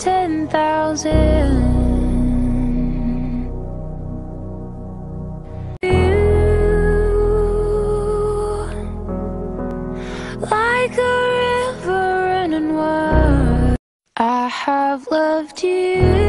ten thousand. like a river running wild. I have loved you.